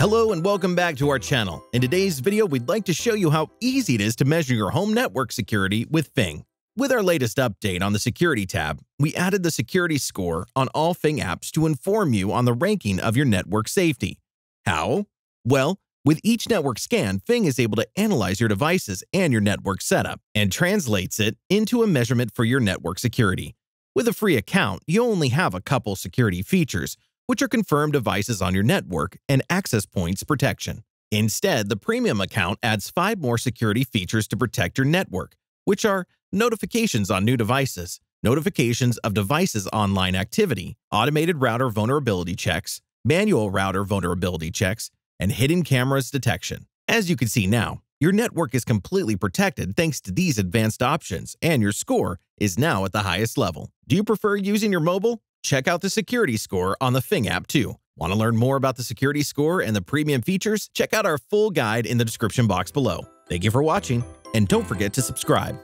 Hello and welcome back to our channel. In today's video, we'd like to show you how easy it is to measure your home network security with Fing. With our latest update on the Security tab, we added the security score on all Fing apps to inform you on the ranking of your network safety. How? Well, with each network scan, Fing is able to analyze your devices and your network setup and translates it into a measurement for your network security. With a free account, you only have a couple security features, which are confirmed devices on your network and access points protection. Instead, the premium account adds five more security features to protect your network, which are notifications on new devices, notifications of devices online activity, automated router vulnerability checks, manual router vulnerability checks, and hidden cameras detection. As you can see now, your network is completely protected thanks to these advanced options, and your score is now at the highest level. Do you prefer using your mobile? Check out the security score on the Fing app too. Want to learn more about the security score and the premium features? Check out our full guide in the description box below. Thank you for watching, and don't forget to subscribe.